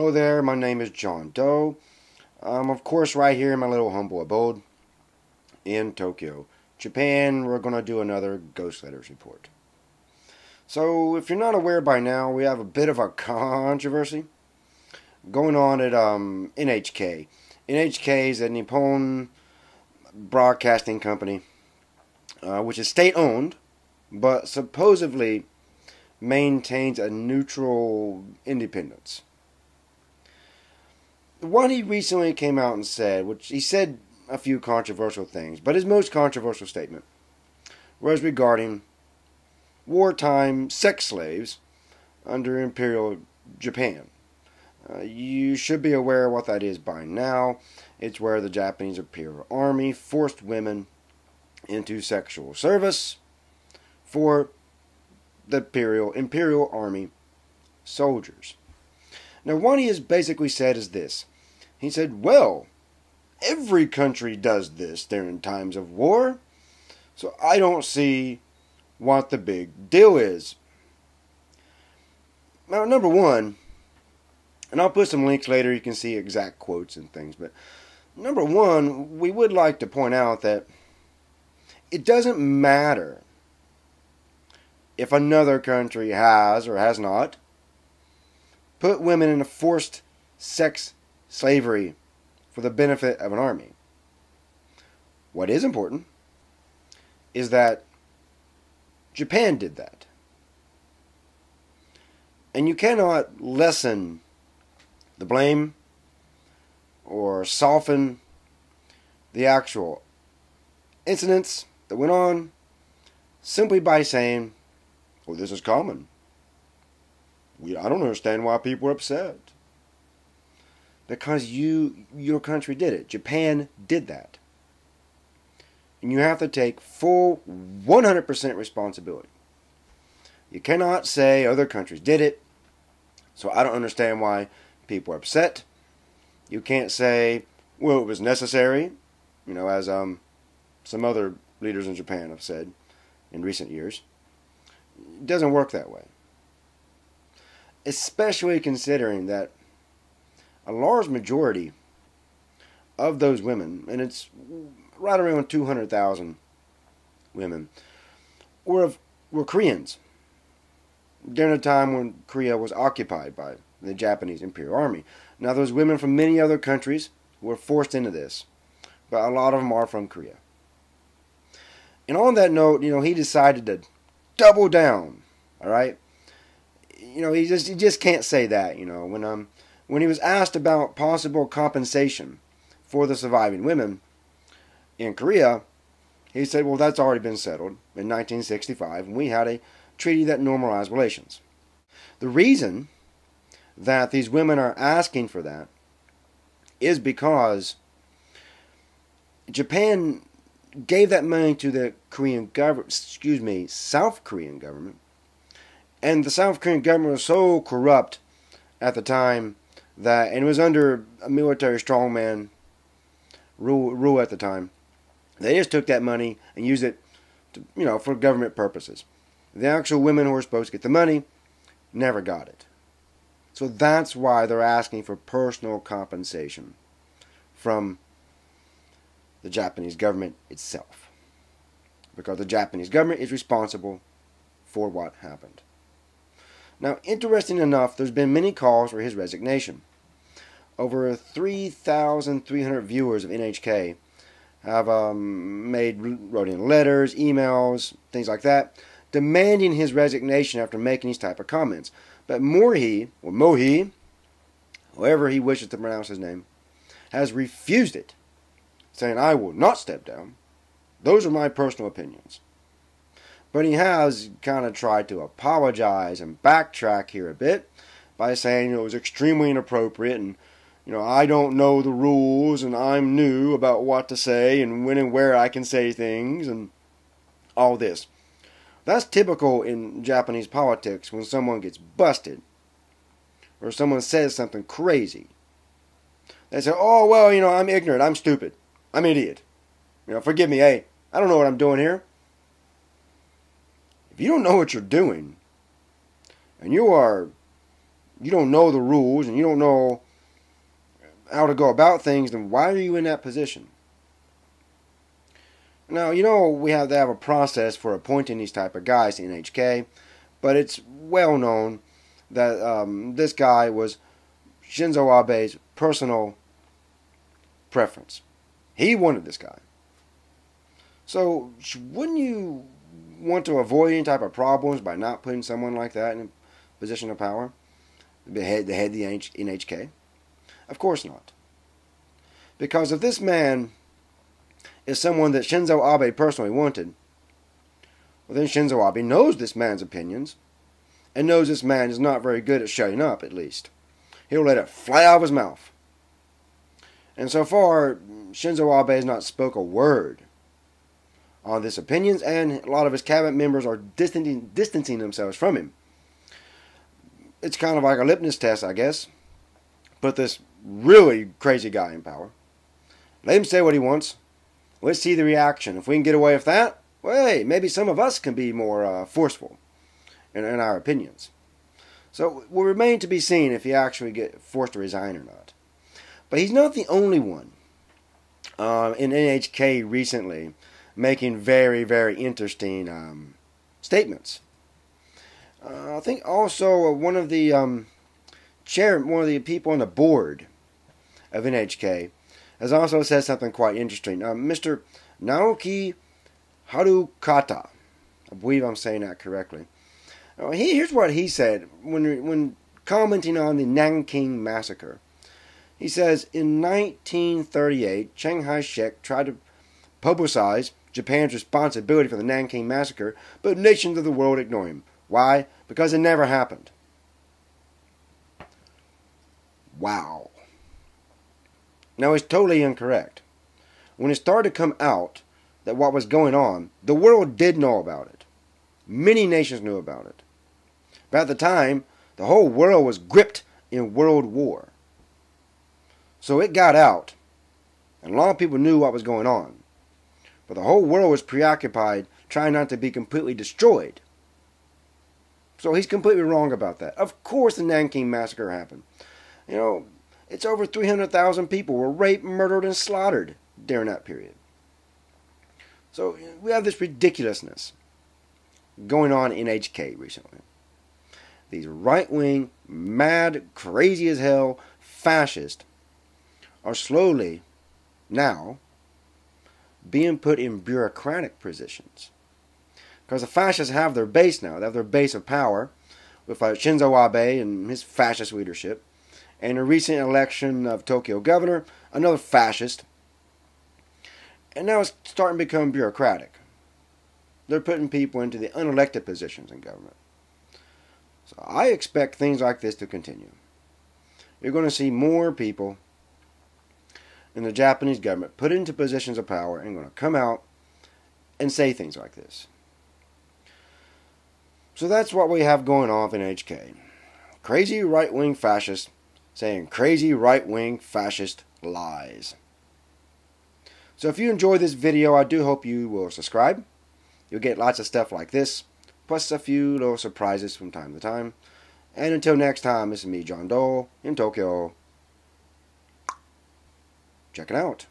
Hello there, my name is John Doe. I'm, of course, right here in my little humble abode in Tokyo, Japan. We're going to do another Ghost Letters report. So, if you're not aware by now, we have a bit of a controversy going on at um, NHK. NHK is a Nippon broadcasting company, uh, which is state owned, but supposedly maintains a neutral independence one he recently came out and said, which he said a few controversial things, but his most controversial statement was regarding wartime sex slaves under Imperial Japan. Uh, you should be aware what that is by now. It's where the Japanese Imperial Army forced women into sexual service for the Imperial Imperial Army soldiers. Now, what he has basically said is this he said, Well, every country does this during times of war, so I don't see what the big deal is. Now, number one, and I'll put some links later, you can see exact quotes and things, but number one, we would like to point out that it doesn't matter if another country has or has not put women in a forced sex slavery for the benefit of an army. What is important is that Japan did that. And you cannot lessen the blame or soften the actual incidents that went on simply by saying, well, this is common. We, I don't understand why people are upset because you your country did it. Japan did that. And you have to take full 100% responsibility. You cannot say other countries did it. So I don't understand why people are upset. You can't say, well, it was necessary, you know, as um, some other leaders in Japan have said in recent years. It doesn't work that way. Especially considering that a large majority of those women, and it's right around 200,000 women, were, of, were Koreans during a time when Korea was occupied by the Japanese Imperial Army. Now, those women from many other countries were forced into this, but a lot of them are from Korea. And on that note, you know, he decided to double down. All right, you know, he just he just can't say that. You know, when um when he was asked about possible compensation for the surviving women in Korea, he said, Well, that's already been settled in 1965, and we had a treaty that normalized relations. The reason that these women are asking for that is because Japan gave that money to the Korean government, excuse me, South Korean government, and the South Korean government was so corrupt at the time that, and it was under a military strongman rule rule at the time. They just took that money and used it, to, you know, for government purposes. The actual women who were supposed to get the money never got it. So that's why they're asking for personal compensation from the Japanese government itself. Because the Japanese government is responsible for what happened. Now, interesting enough, there's been many calls for his resignation. Over 3,300 viewers of NHK have um, made wrote in letters, emails, things like that, demanding his resignation after making these type of comments. But Morhi, or Mohi, however he wishes to pronounce his name, has refused it, saying, I will not step down. Those are my personal opinions. But he has kind of tried to apologize and backtrack here a bit by saying it was extremely inappropriate and you know, I don't know the rules and I'm new about what to say and when and where I can say things and all this. That's typical in Japanese politics when someone gets busted or someone says something crazy. They say, oh, well, you know, I'm ignorant. I'm stupid. I'm an idiot. You know, forgive me. Hey, I don't know what I'm doing here. If you don't know what you're doing and you are you don't know the rules and you don't know how to go about things, then why are you in that position? Now, you know we have to have a process for appointing these type of guys to NHK, but it's well known that um, this guy was Shinzo Abe's personal preference. He wanted this guy. So, wouldn't you want to avoid any type of problems by not putting someone like that in a position of power? The head, the head of the NHK? Of course not. Because if this man is someone that Shinzo Abe personally wanted, well, then Shinzo Abe knows this man's opinions and knows this man is not very good at shutting up, at least. He'll let it fly out of his mouth. And so far, Shinzo Abe has not spoke a word on this opinions, and a lot of his cabinet members are distancing, distancing themselves from him. It's kind of like a litmus test, I guess. Put this really crazy guy in power. Let him say what he wants. Let's see the reaction. If we can get away with that, well, hey, maybe some of us can be more uh, forceful in, in, our opinions. So it will remain to be seen if he actually get forced to resign or not. But he's not the only one uh, in NHK recently making very, very interesting um, statements. Uh, I think also uh, one of the um, chair, one of the people on the board of NHK has also said something quite interesting. Uh, Mr. Naoki Harukata, I believe I'm saying that correctly. Uh, he, here's what he said when when commenting on the Nanking massacre. He says in 1938, Chiang Kai-shek tried to publicize Japan's responsibility for the Nanking massacre, but nations of the world ignore him. Why? Because it never happened. Wow. Now, it's totally incorrect. When it started to come out that what was going on, the world did know about it. Many nations knew about it. But at the time, the whole world was gripped in world war. So it got out, and a lot of people knew what was going on. But the whole world was preoccupied trying not to be completely destroyed. So he's completely wrong about that. Of course, the Nanking Massacre happened. You know, it's over 300,000 people were raped, murdered, and slaughtered during that period. So we have this ridiculousness going on in HK recently. These right wing, mad, crazy as hell fascists are slowly now being put in bureaucratic positions. Because the fascists have their base now, they have their base of power with uh, Shinzo Abe and his fascist leadership and a recent election of Tokyo governor, another fascist. And now it's starting to become bureaucratic. They're putting people into the unelected positions in government. So I expect things like this to continue. You're going to see more people in the Japanese government put into positions of power and going to come out and say things like this. So that's what we have going on in HK. Crazy right wing fascists saying crazy right wing fascist lies. So if you enjoyed this video, I do hope you will subscribe. You'll get lots of stuff like this, plus a few little surprises from time to time. And until next time, this is me, John Dole, in Tokyo. Check it out.